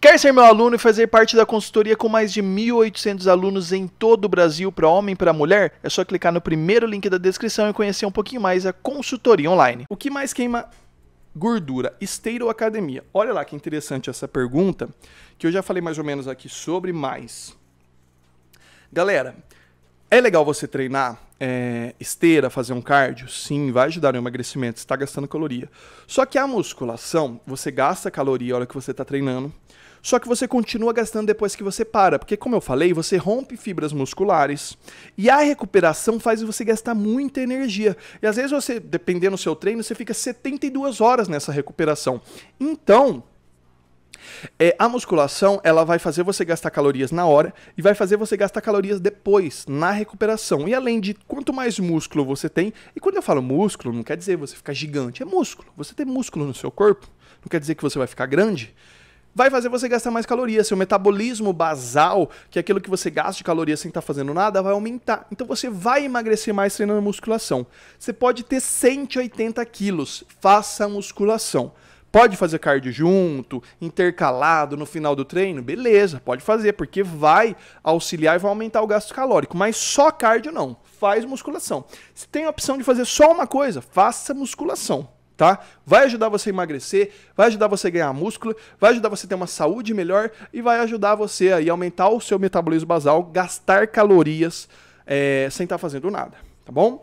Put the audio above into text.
Quer ser meu aluno e fazer parte da consultoria com mais de 1.800 alunos em todo o Brasil para homem e para mulher? É só clicar no primeiro link da descrição e conhecer um pouquinho mais a consultoria online. O que mais queima gordura, esteira ou academia? Olha lá que interessante essa pergunta, que eu já falei mais ou menos aqui sobre mais. Galera, é legal você treinar é, esteira, fazer um cardio? Sim, vai ajudar no emagrecimento, está gastando caloria. Só que a musculação, você gasta caloria a hora que você está treinando, só que você continua gastando depois que você para, porque como eu falei, você rompe fibras musculares e a recuperação faz você gastar muita energia. E às vezes você, dependendo do seu treino, você fica 72 horas nessa recuperação. Então, é, a musculação ela vai fazer você gastar calorias na hora e vai fazer você gastar calorias depois, na recuperação. E além de quanto mais músculo você tem, e quando eu falo músculo, não quer dizer você ficar gigante, é músculo. Você tem músculo no seu corpo, não quer dizer que você vai ficar grande vai fazer você gastar mais calorias. Seu metabolismo basal, que é aquilo que você gasta de calorias sem estar tá fazendo nada, vai aumentar. Então você vai emagrecer mais treinando musculação. Você pode ter 180 quilos, faça musculação. Pode fazer cardio junto, intercalado no final do treino? Beleza, pode fazer, porque vai auxiliar e vai aumentar o gasto calórico. Mas só cardio não, faz musculação. Se tem a opção de fazer só uma coisa, faça musculação tá? Vai ajudar você a emagrecer, vai ajudar você a ganhar músculo, vai ajudar você a ter uma saúde melhor e vai ajudar você a aumentar o seu metabolismo basal, gastar calorias é, sem estar tá fazendo nada, tá bom?